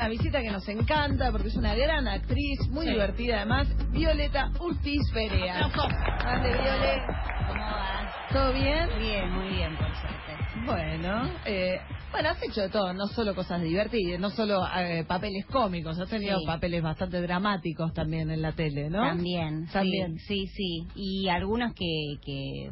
Una visita que nos encanta porque es una gran actriz, muy Sí. divertida además, Violeta Urtiz Perea. Grande, Viole. ¿Todo bien? Bien, muy bien, por suerte. Bueno, eh, bueno, has hecho de todo, no solo cosas divertidas, no solo eh, papeles cómicos, has tenido Sí. papeles bastante dramáticos también en la tele, ¿no? También, sí, También. Sí, sí, Y algunos que, que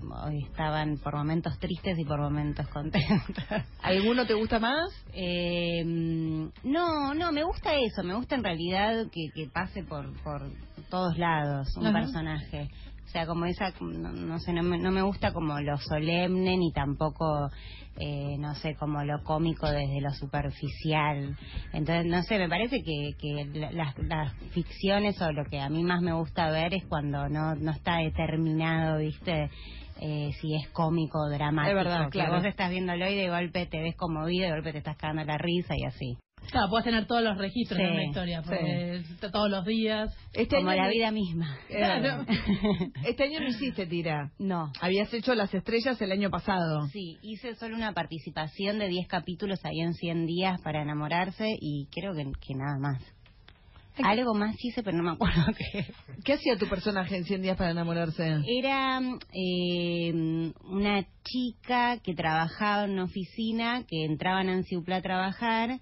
estaban por momentos tristes y por momentos contentos. ¿Alguno te gusta más? Eh, no, no, me gusta eso, me gusta en realidad que, que pase por, por todos lados un Ajá. personaje. O sea, como esa, no, no sé, no me, no me gusta como lo solemne ni tampoco, eh, no sé, como lo cómico desde lo superficial. Entonces, no sé, me parece que, que la- las, las ficciones o lo que a mí más me gusta ver es cuando no, no está determinado, ¿viste? Eh, si es cómico o dramático. Es verdad, que claro. vos estás viéndolo y de golpe te ves conmovido, de golpe te estás cagando la risa y así. Claro, puedes tener todos los registros Sí, de una historia, porque es todos los días. Este Como año la vida misma. Claro. Este año no hiciste tira. No. Habías hecho Las Estrellas el año pasado. Sí, hice solo una participación de 10 capítulos ahí en 100 días para enamorarse y creo que, que nada más. Algo más hice, pero no me acuerdo qué. ¿Qué hacía tu personaje en 100 días para enamorarse? Era eh, una chica que trabajaba en una oficina, que entraba a Nancy Upla a trabajar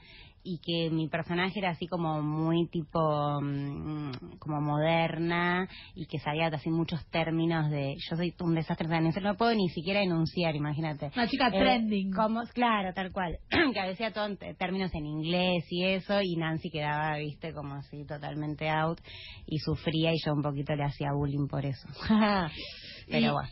y que mi personaje era así como muy tipo mm, como moderna y que sabía así muchos términos de yo soy un desastre financiero no puedo ni siquiera enunciar imagínate Una chica Eh, trending. como claro tal cual que decía todo en términos en inglés y eso y Nancy quedaba viste como así totalmente out y sufría y yo un poquito le hacía bullying por eso pero Y- bueno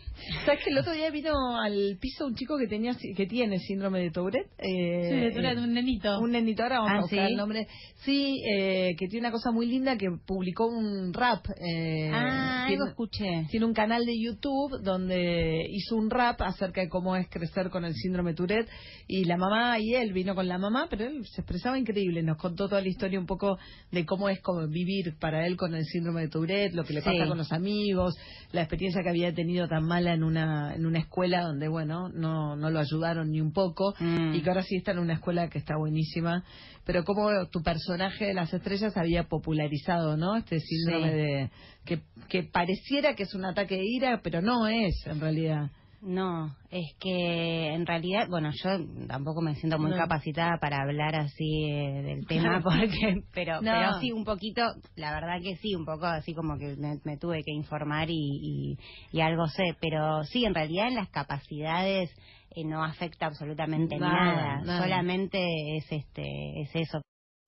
¿Sabes que el otro día vino al piso un chico que tenía que tiene síndrome de Tourette? Eh, Sí, de Tourette, un nenito. Un nenito, ahora vamos Ah, a buscar ¿sí? el nombre. Sí, eh, que tiene una cosa muy linda que publicó un rap. Eh, ah tiene, algo escuché tiene un canal de YouTube donde hizo un rap acerca de cómo es crecer con el síndrome de Tourette y la mamá y él vino con la mamá, pero él se expresaba increíble, nos contó toda la historia un poco de cómo es como vivir para él con el síndrome de Tourette, lo que le Sí. pasa con los amigos, la experiencia que había tenido tan mala en una en una escuela donde bueno, no no lo ayudaron ni un poco Mm. y que ahora sí está en una escuela que está buenísima, pero cómo tu personaje de las estrellas había popularizado, ¿no? Este síndrome Sí. de que que pareciera que es un ataque de ira, pero no es en realidad. No, es que en realidad, bueno, yo tampoco me siento muy No. capacitada para hablar así eh, del tema, porque, pero, No. pero sí, un poquito, la verdad que sí, un poco así como que me, me tuve que informar y, y, y algo sé, pero sí, en realidad en las capacidades eh, no afecta absolutamente Nada, solamente es este, es eso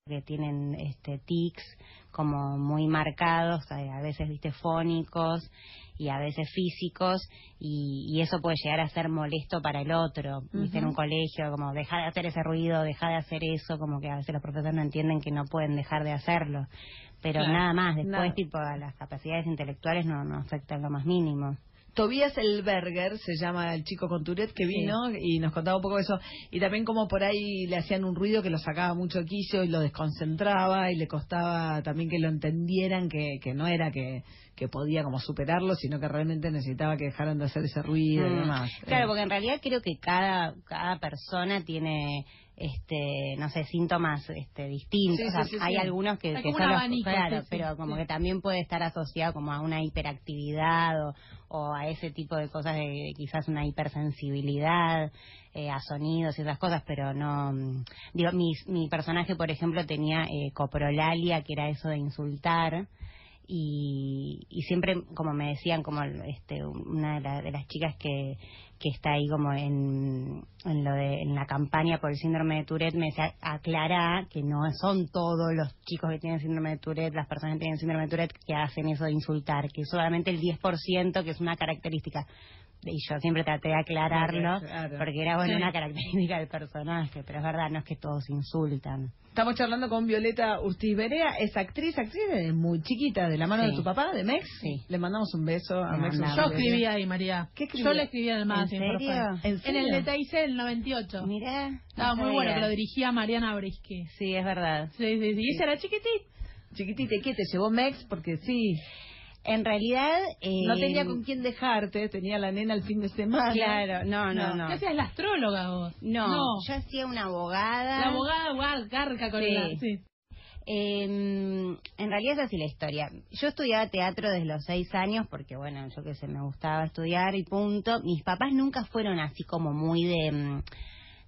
que tienen este tics como muy marcados, a veces viste fónicos y a veces físicos y, y eso puede llegar a ser molesto para el otro, viste en un colegio como deja de hacer ese ruido, deja de hacer eso, como que a veces los profesores no entienden que no pueden dejar de hacerlo, pero Claro, nada más, después tipo a las capacidades intelectuales no, no afectan lo más mínimo. Tobías Elberger se llama el chico con Tourette que Sí. vino y nos contaba un poco de eso. Y también como por ahí le hacían un ruido que lo sacaba mucho quicio y lo desconcentraba y le costaba también que lo entendieran que, que no era que, que podía como superarlo, sino que realmente necesitaba que dejaran de hacer ese ruido y Mm. demás. Claro, Eh, porque en realidad creo que cada cada persona tiene este no sé síntomas este distintos. Sí, O sea, sí, sí, hay algunos que, Hay que como son los- claro pero como que también puede estar asociado como a una hiperactividad o, o a ese tipo de cosas de, de quizás una hipersensibilidad eh, a sonidos y esas cosas pero no mm, digo mi mi personaje por ejemplo tenía eh, coprolalia que era eso de insultar y, y siempre como me decían como este una de, la- de las chicas que, que está ahí como en, en lo de en la campaña por el síndrome de Tourette me decía aclara que no son todos los chicos que tienen síndrome de Tourette las personas que tienen síndrome de Tourette que hacen eso de insultar que solamente el 10% que es una característica y yo siempre traté de aclararlo Claro. porque era bueno Sí. una característica del personaje pero es verdad no es que todos insultan Estamos charlando con Violeta Urtiz Berea, es actriz, actriz desde muy chiquita, de la mano Sí. de tu papá, de Mex. Sí. Le mandamos un beso a Le Mex. Yo beso. escribí ahí, María. ¿Qué escribía? Yo le escribí en el ¿En el de TIC del 98. Mira, Estaba no muy bueno, que lo dirigía Mariana Brisky. Sí, es verdad. Sí, sí, sí. Y ella era chiquitita. Chiquitita, ¿y ¿qué te llevó Mex? Porque sí, En realidad... eh, no tenía con quién dejarte, tenía la nena el fin de semana. Claro, no, no, No. no. ¿Qué hacías la astróloga vos? No, yo hacía una abogada. La abogada garca con Sí. la... Sí. Eh, en realidad es así la historia. Yo estudiaba teatro desde los seis años porque, bueno, yo que sé, me gustaba estudiar y punto. Mis papás nunca fueron así como muy de... mm,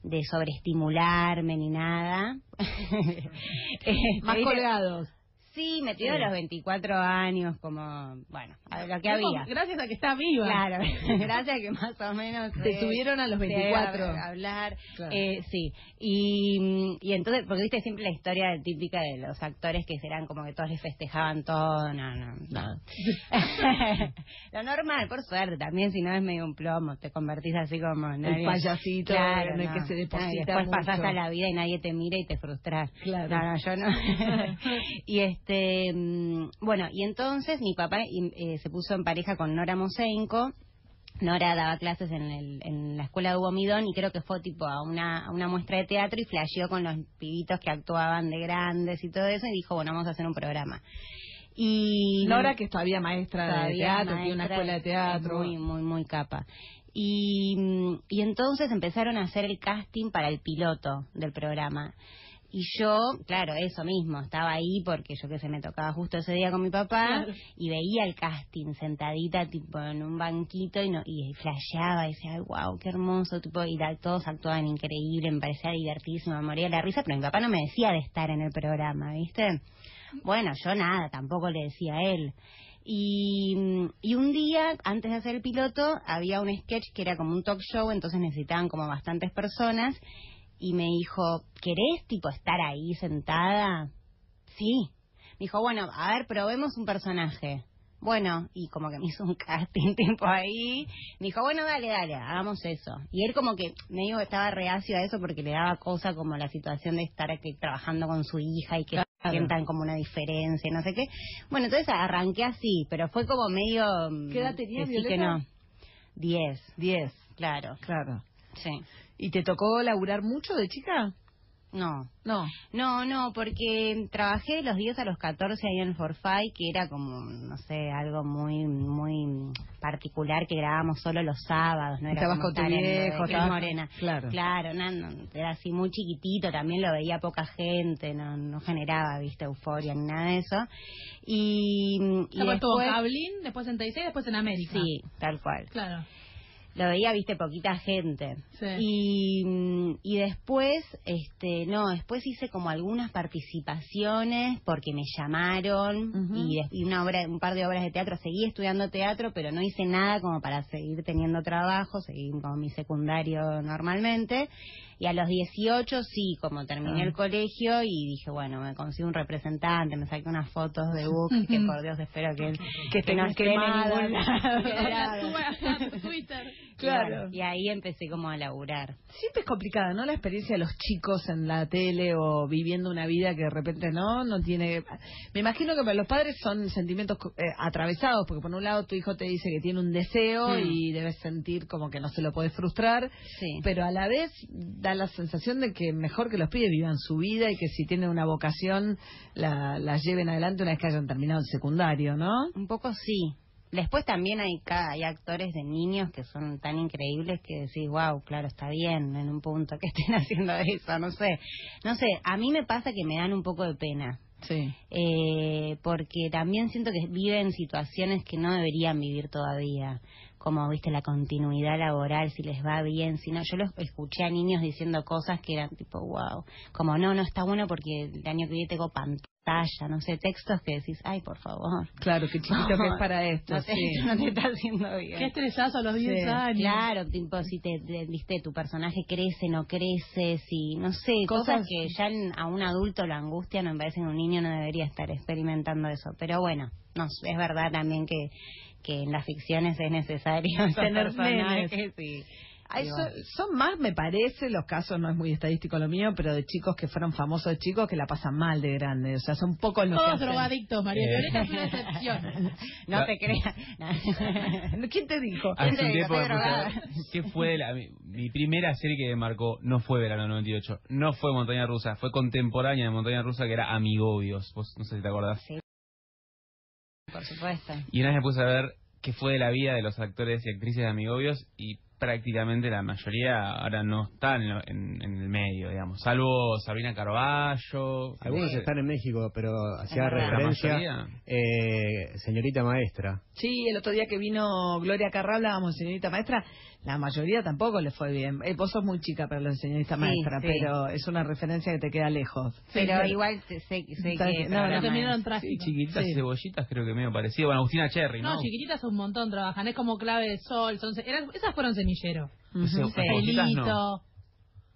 de sobreestimularme ni nada. Más colgados. Sí, me dio Sí. los 24 años, como, bueno, a lo que había. Gracias a que está viva. Claro, gracias que más o menos... Te eh, tuvieron a los sé 24. hab- hablar, Claro. eh, sí. Y, y entonces, porque viste siempre la historia típica de los actores que serán como que todos les festejaban todo, no, no, no. Lo normal, por suerte, también si no es medio un plomo, te convertís así como... El payasito Claro, en el no. que se deposita después pasás mucho. a la vida y nadie te mira y te frustras. Claro. No, no, yo no. y este, mm, bueno, y entonces mi papá eh, se puso en pareja con Nora Mosenko. Nora daba clases en, el, en la escuela de Hugo Midón y creo que fue tipo a una, a una muestra de teatro y flasheó con los pibitos que actuaban de grandes y todo eso y dijo, bueno, vamos a hacer un programa. Y Nora, que es todavía maestra de teatro, tiene una escuela de teatro. Muy, muy, muy capa. Y, mm, y entonces empezaron a hacer el casting para el piloto del programa. Y yo, claro, eso mismo, estaba ahí porque yo que sé, me tocaba justo ese día con mi papá Claro. y veía el casting sentadita tipo en un banquito y no y flasheaba y decía, ay, wow, qué hermoso, tipo, y la- todos actuaban increíble, me parecía divertísimo, me moría la risa, pero mi papá no me decía de estar en el programa, ¿viste? Bueno, yo nada, tampoco le decía a él. Y, y un día, antes de hacer el piloto, había un sketch que era como un talk show, entonces necesitaban como bastantes personas. Y me dijo, ¿querés tipo estar ahí sentada? Sí. Me dijo, bueno, a ver, probemos un personaje. Bueno, y como que me hizo un casting tipo ahí. Me dijo, bueno, dale, dale, hagamos eso. Y él como que me dijo que estaba reacio a eso porque le daba cosa como la situación de estar aquí trabajando con su hija y que Claro. sientan como una diferencia y no sé qué. Bueno, entonces arranqué así, pero fue como medio... mm, ¿Qué edad tenía, que sí, que no. Diez, Diez, claro. claro. Sí. ¿Y te tocó laburar mucho de chica? No, No. No, no, porque trabajé de los 10 a los 14 ahí en Forfait, que era como, no sé, algo muy muy particular que grabábamos solo los sábados, no era Estabas con tu viejo, estabas- Morena. claro. Claro, no, no, era así muy chiquitito, también lo veía poca gente, no, no generaba, viste, euforia ni nada de eso. Y, y Después en después, en TIC, después en América. sí, tal cual. Claro. Lo veía, viste, poquita gente. Sí. Y, mm, y después, este, no, después hice como algunas participaciones porque me llamaron y, y una obra, un par de obras de teatro. Seguí estudiando teatro, pero no hice nada como para seguir teniendo trabajo, seguí como mi secundario normalmente. Y a los 18 sí, como terminé Ah. el colegio y dije, bueno, me consigo un representante, me saqué unas fotos de book, que por Dios espero que, Que que no estén en ningún lado. Twitter. Claro. Y ahí empecé como a laburar. Siempre es complicada, ¿no? La experiencia de los chicos en la tele o viviendo una vida que de repente no, no tiene... Me imagino que para los padres son sentimientos eh, atravesados, porque por un lado tu hijo te dice que tiene un deseo Mm. y debes sentir como que no se lo puede frustrar, Sí. pero a la vez da la sensación de que mejor que los pibes vivan su vida y que si tienen una vocación la, la lleven adelante una vez que hayan terminado el secundario, ¿no? Un poco sí. Después también hay actores de niños que son tan increíbles que decís, wow, claro, está bien en un punto que estén haciendo eso, no sé. No sé, a mí me pasa que me dan un poco de pena. Sí. eh, porque también siento que viven situaciones que no deberían vivir todavía, como viste la continuidad laboral, si les va bien, si no, yo los escuché a niños diciendo cosas que eran tipo wow, como no, no está bueno porque el año que viene tengo pantalla, no sé, textos que decís, ay, por favor. Claro, qué chiquito que es para esto, no te, sí. no te está haciendo bien. Qué estresazo a los 10 Sí, años. Claro, tipo, si te, te- viste, tu personaje crece, no crece, si, no sé, Cosas- cosas, que ya en- a un adulto la angustia, no me parece que un niño no debería estar experimentando eso. Pero bueno, no, es verdad también que, que en las ficciones es necesario Tener personajes y- Ay, son, son más, me parece, los casos, no es muy estadístico lo mío, pero de chicos que fueron famosos de chicos que la pasan mal de grande. O sea, son pocos los Todos drogadictos, María Eh. Violeta es una excepción. No te creas. ¿Quién te dijo? A drogada. ver ¿Qué fue la, mi, mi primera serie que me marcó? No fue Verano 98, no fue Montaña Rusa, fue contemporánea de Montaña Rusa que era Amigobios. Vos no sé si te acordás. Sí. Por supuesto. Y una vez me puse a ver qué fue de la vida de los actores y actrices de Amigobios y prácticamente la mayoría ahora no están en, lo- en- en el medio, digamos. Salvo Sabrina Carballo. Algunos eh, están en México, pero hacía referencia, eh, señorita maestra. Sí, el otro día que vino Gloria Carrá hablábamos señorita maestra, la mayoría tampoco le fue bien. Eh, vos sos muy chica para la señorita Sí, maestra, sí. pero es una referencia que te queda lejos. Pero Sí, igual sé, sé que... no, no, terminaron. Sí, chiquititas Sí. y cebollitas creo que medio parecido. Bueno, Agustina Cherry, ¿no? No, chiquititas un montón trabajan. Es como clave de sol. Son, eran- esas fueron semillero. Pelito. no.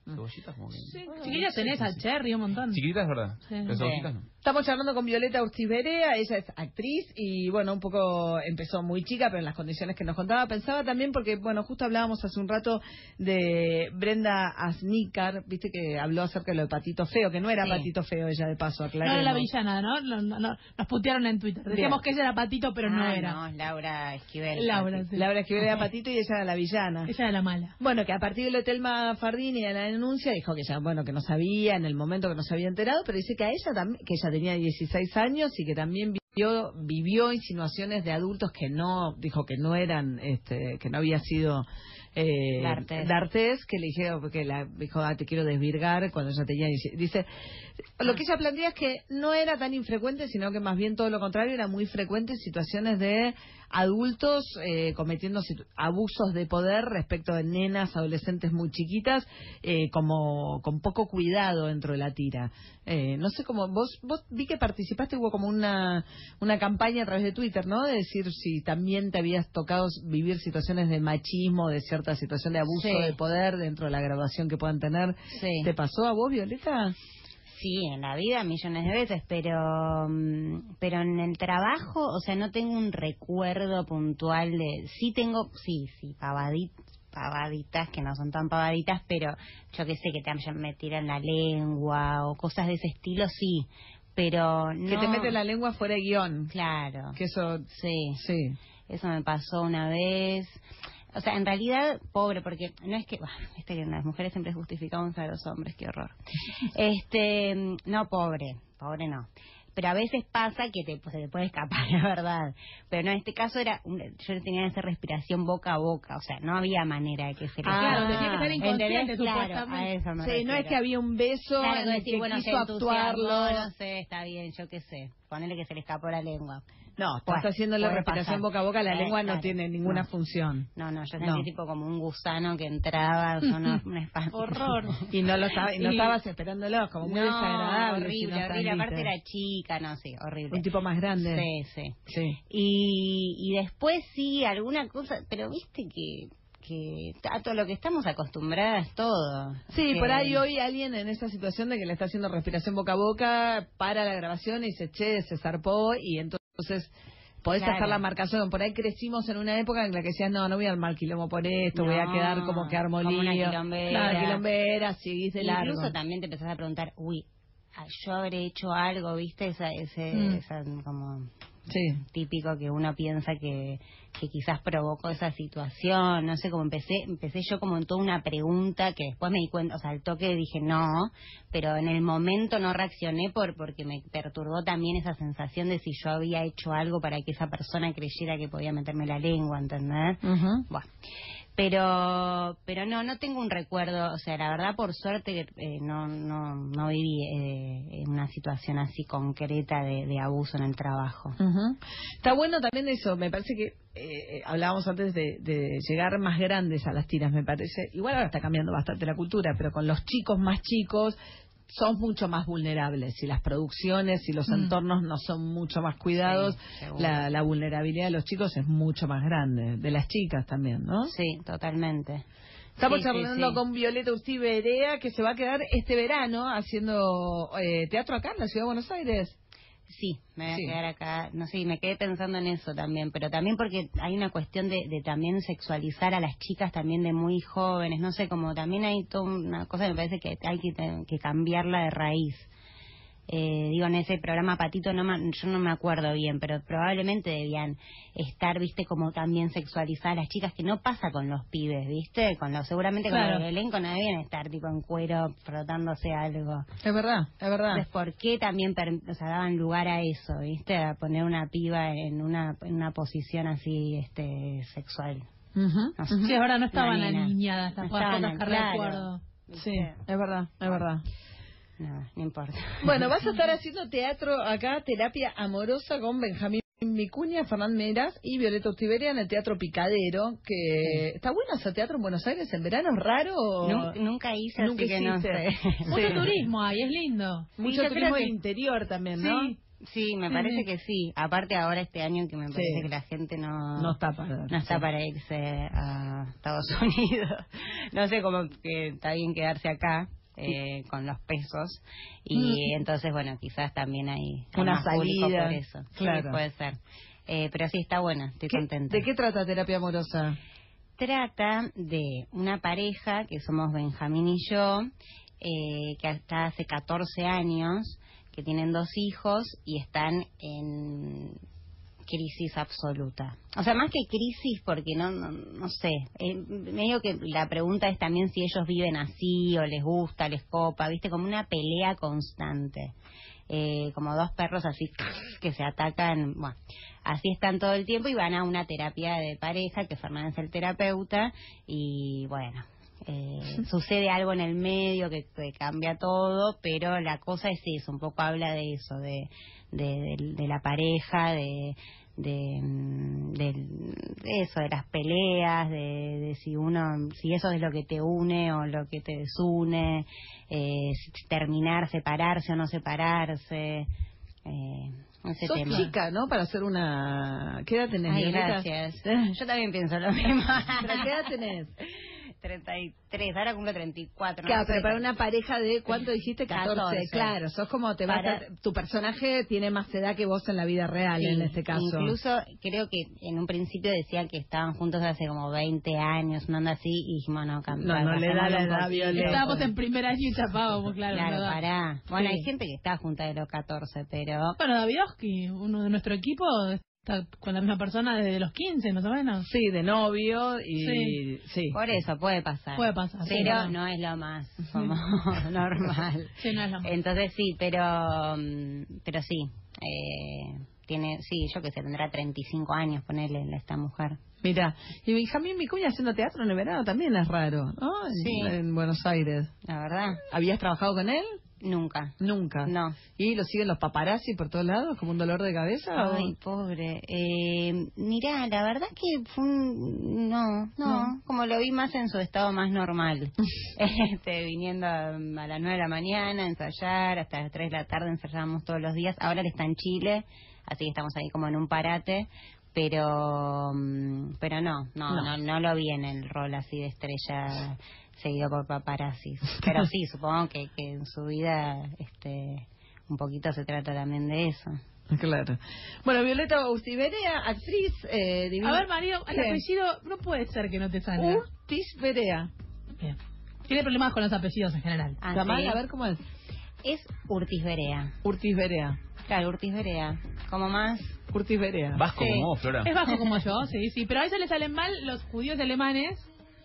Cebollitas como que... Sí, chiquititas tenés a Cherry un montón. Chiquititas, ¿verdad? Sí. Pero cebollitas no. Estamos charlando con Violeta Ortiz Berea, ella es actriz y bueno, un poco empezó muy chica, pero en las condiciones que nos contaba. Pensaba también porque, bueno, justo hablábamos hace un rato de Brenda Asnícar, viste que habló acerca de lo de Patito Feo, que no era Sí. Patito Feo ella de paso, No aclaremos. era la villana, ¿no? No, no, no. Nos putearon en Twitter. Decíamos Bien. que ella era patito, pero no Ah, era. No, Laura Esquivel. Laura, sí. Laura Esquivel era Patito y ella era la villana. Ella era la mala. Bueno, que a partir del Telma Fardini de la denuncia dijo que ya, bueno, que no sabía en el momento que no se había enterado, pero dice que a ella también, que ella tenía 16 años y que también vivió, vivió insinuaciones de adultos que no, dijo que no eran, este, que no había sido eh. D'Artés, que le dijeron, porque la dijo, ah, te quiero desvirgar cuando ella tenía, dice, lo que ella plantea es que no era tan infrecuente, sino que más bien todo lo contrario, era muy frecuente situaciones de adultos eh, cometiendo situ- abusos de poder respecto de nenas, adolescentes muy chiquitas, eh, como con poco cuidado dentro de la tira. Eh, no sé cómo, vos, vos vi que participaste, hubo como una, una campaña a través de Twitter, ¿no? De decir si también te habías tocado vivir situaciones de machismo, de cierta situación de abuso Sí. de poder dentro de la graduación que puedan tener. Sí. ¿Te pasó a vos, Violeta? Sí, en la vida millones de veces, pero mm, pero en el trabajo, o sea, no tengo un recuerdo puntual de sí tengo sí, sí, pavaditas pavaditas que no son tan pavaditas, pero yo que sé que te me tiran la lengua o cosas de ese estilo, sí, pero no Que te mete la lengua fuera de guion. Claro. Que eso, Sí. sí. Eso me pasó una vez. O sea, en realidad, pobre, porque no es que, viste que las mujeres siempre justificamos a los hombres, qué horror. Este, no, pobre, pobre no. Pero a veces pasa que te, pues, se te puede escapar, la verdad. Pero no, en este caso era, un- yo tenía esa respiración boca a boca, o sea, no había manera de que se le Ah, claro, tenía que estar inconsciente. Claro, a eso me Sí, no es que había un beso Claro, en el decir, que bueno, quiso actuarlo. no sé, está bien, yo qué sé. Ponele que se le escapó la lengua. No, estás Bueno, haciendo la respiración pasar. boca a boca, la Eh, lengua no tiene ninguna No. función. No, no, yo No. sentí tipo como un gusano que entraba, son una, una espanto. Horror. Y no lo estaba, y no Y- estabas esperándolo, como muy no, desagradable. si horrible, no horrible. Aparte era chica, no, sí, horrible. Un tipo más grande. Sí, sí. Sí. Y, y después sí, alguna cosa, pero viste que que a todo lo que estamos acostumbradas todo. Sí, Que- por ahí hoy alguien en esa situación de que le está haciendo respiración boca a boca, para la grabación y dice, che, se zarpó, y entonces podés Claro. hacer la marcación. Por ahí crecimos en una época en la que decías, no, no voy a armar quilombo por esto, voy a quedar como que armo como una quilombera. Claro, quilombera, seguís de largo. Incluso también te empezás a preguntar, uy, ah, yo habré hecho algo, viste, esa, ese, Mm. esa como Sí. típico que uno piensa que, que quizás provocó esa situación, no sé, como empecé, empecé yo como en toda una pregunta que después me di cuenta, o sea, al toque dije no, pero en el momento no reaccioné por porque me perturbó también esa sensación de si yo había hecho algo para que esa persona creyera que podía meterme la lengua, ¿entendés? Bueno, pero pero no no tengo un recuerdo o sea la verdad por suerte eh, no no no viví eh, una situación así concreta de, de abuso en el trabajo Ujú. Está bueno también eso, me parece que eh, hablábamos antes de, de llegar más grandes a las tiras, me parece. Igual ahora está cambiando bastante la cultura, pero con los chicos más chicos son mucho más vulnerables. Si las producciones y los Mm. entornos no son mucho más cuidados, Sí, la, la vulnerabilidad de los chicos es mucho más grande, de las chicas también, ¿no? sí totalmente Estamos Sí, charlando sí. con Violeta Urtibe Erea, que se va a quedar este verano haciendo eh, teatro acá en la ciudad de Buenos Aires. Sí, me voy Sí. a quedar acá. No sé, y me quedé pensando en eso también, pero también porque hay una cuestión de, de también sexualizar a las chicas también de muy jóvenes. No sé, como también hay toda una cosa que me parece que hay que, que cambiarla de raíz. Eh, digo, en ese programa Patito, no me- yo no me acuerdo bien, pero probablemente debían estar, viste, como también sexualizadas las chicas, que no pasa con los pibes, viste, con los, seguramente Claro. con el elenco no debían estar tipo en cuero frotándose algo. Es verdad, es verdad. Entonces, ¿por qué también per- o sea, daban lugar a eso, viste? A poner una piba en una, en una posición así este, sexual. Ujú. No sé. Sí, verdad, no estaban alineadas las No estaban, claro. Sí, es verdad, es verdad. No, no importa. Bueno, vas a estar haciendo teatro acá, terapia amorosa con Benjamín Micuña, Fernán Meras y Violeta Ustiberia en el Teatro Picadero, que está bueno ese teatro en Buenos Aires en verano, ¿es raro? o- Nunca, nunca hice, Nunca así que no sé. Mucho Sí. turismo ahí, es lindo. Mucho turismo que- interior también, ¿no? Sí. Sí, me parece sí. que sí. Aparte ahora este año que me Sí. parece que la gente no... No está para... no está sí. para irse a Estados Unidos. No sé cómo que está bien quedarse acá eh, con los pesos y entonces bueno quizás también hay, Mm. Una más salida, por eso. Sí, claro. puede ser. Eh, pero sí está buena, estoy ¿Qué- contenta. ¿De qué trata terapia amorosa? Trata de una pareja que somos Benjamín y yo eh, que hasta hace 14 años que tienen dos hijos y están en crisis absoluta. O sea, más que crisis, porque no, no, no sé, eh, medio que la pregunta es también si ellos viven así o les gusta, les copa, viste, como una pelea constante. Eh, como dos perros así que se atacan, bueno, así están todo el tiempo y van a una terapia de pareja, que Fernanda es el terapeuta, y bueno, eh, sucede algo en el medio que, que cambia todo, pero la cosa es eso, un poco habla de eso, de, de, de- de la pareja, de, de, mm, de eso, de las peleas, de, de si uno, si eso es lo que te une o lo que te desune, eh, terminar, separarse o no separarse, eh, ese Sos tema. chica, ¿no? Para hacer una... ¿Qué edad tenés, Ay, gracias. Yo también pienso lo mismo. ¿Pero qué edad tenés? 33, ahora cumplo 34. no Claro, sé. pero para una pareja de, ¿cuánto dijiste? 14. 14. Claro, sos como te vas Para- a- tu personaje tiene más edad que vos en la vida real Sí, en este caso. Incluso creo que en un principio decían que estaban juntos hace como 20 años, una onda así, y dijimos, no, cam- No, no le da la edad. Violeta. Estábamos en primer año y chapábamos, claro. Claro, ¿verdad? pará. Bueno, Sí. hay gente que está junta de los 14, pero... Bueno, Davidowski, uno de nuestro equipo, está con la misma persona desde los 15, más o menos. Sí, de novio y... Sí. Sí. Por eso puede pasar. Puede pasar, sí, Pero claro. no es lo más como normal. Sí, no es lo más. Entonces sí, pero mm, pero sí. Eh, tiene, sí, yo que sé, tendrá 35 años, ponerle esta mujer. Mira, y Benjamín Micuña haciendo teatro en el verano también es raro, ¿no? En, Sí. en Buenos Aires. La verdad, ¿Habías trabajado con él? Nunca. Nunca. No. ¿Y lo siguen los paparazzi por todos lados como un dolor de cabeza? o- Ay, pobre. Eh, mirá, la verdad que fue un... No, no, No. como lo vi más en su estado más normal. este, viniendo a, a las 9 de la mañana a ensayar, hasta las 3 de la tarde ensayábamos todos los días. Ahora él está en Chile, así que estamos ahí como en un parate. Pero mm, pero no, no, No. no, no lo vi en el rol así de estrella seguido por paparazzis. Pero sí, supongo que, que en su vida este un poquito se trata también de eso. Claro. Bueno, Violeta Ustiberea, actriz eh, divina. A ver, Mario, el ¿Qué? apellido no puede ser que no te salga. Urtiz-Berea. Bien. Tiene problemas con los apellidos en general. Ah, a ver cómo es. Es Urtiz Berea. Urtiz-Berea. Claro, Urtiz Berea. Como más. Urtiz-Berea. Vasco Sí. como vos, Flora. Es bajo como yo, sí, sí. Pero a veces le salen mal los judíos alemanes.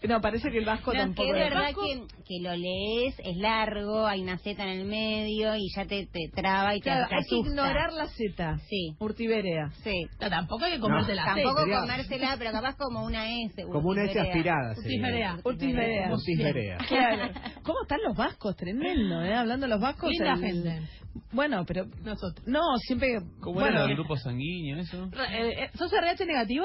No, parece que el vasco No, es tampoco que es verdad Vasco- que, que lo lees, es largo, hay una Z en el medio y ya te, te traba y te, Claro, te hay que ignorar la Z. Sí, Urtiberea. sí. No, tampoco hay que comerte la C. Tampoco sería- comérsela, pero capaz como una S. Como una S aspirada. Urtiz sería. Berea. Urtiz-Berea. Urtiz Berea. Claro. ¿Cómo están los vascos? Tremendo, ¿eh? Hablando de los vascos. Linda el- gente. Bueno, pero. Nosotros. No, siempre. ¿Cómo bueno, era el grupo sanguíneo eso? Eh, eh, ¿Sos RH negativo?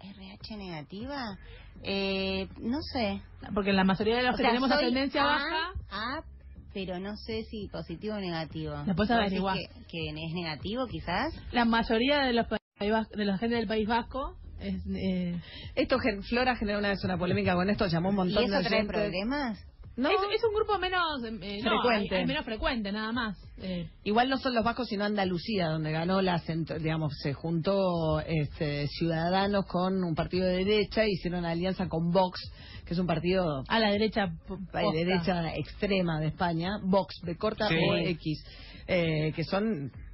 RH negativa? Eh, no sé. Porque la mayoría de los O que sea, tenemos ascendencia A, baja. A, pero no sé si positivo o negativo. Después ¿Vos averiguá. decís Que, que es negativo, quizás. La mayoría de los País Vas- de la gente del País Vasco es eh, Esto, gen- Flora generó una vez una polémica con esto, llamó un ¿Y montón eso de trae oyentes. problemas? No, es, es un grupo menos eh, no, Frecuente. hay- hay menos frecuente nada más Eh, igual no son los vascos, sino Andalucía, donde ganó la, digamos, se juntó este, Ciudadanos con un partido de derecha, hicieron alianza con Vox, que es un partido a la derecha po- de posta. derecha extrema de España, Vox, de corta Sí. o X, eh, que son eh,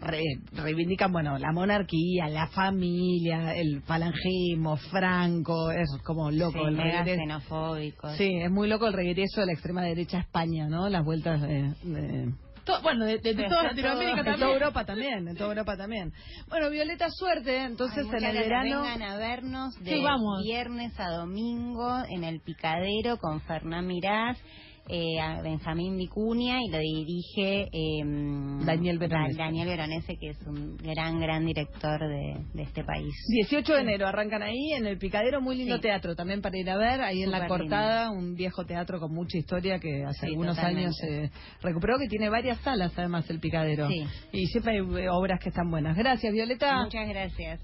re- reivindican bueno la monarquía, la familia, el falangismo, Franco, es como loco Sí, el mega regreso. xenofóbicos. Sí, es muy loco el regreso de la extrema derecha a España, ¿no? Las vueltas de, de- To- bueno, de, de- de Pero toda Latinoamérica todo- también. toda Europa también, en toda Europa también. Bueno, Violeta, suerte. Entonces Ay, en el verano. Vengan a vernos de Sí, vamos. viernes a domingo en el Picadero con Fernán Mirás, eh, a Benjamín Vicuña y lo dirige eh, Daniel Veronese. Da- Daniel Veronese, que es un gran, gran director de, de este país. 18 de enero arrancan ahí en el Picadero, muy lindo Sí. teatro también para ir a ver, ahí en la cortada, un viejo teatro con mucha historia que hace Sí, algunos totalmente. años se recuperó, que tiene varias salas además el Picadero. Y siempre hay obras que están buenas. Gracias, Violeta. Muchas gracias.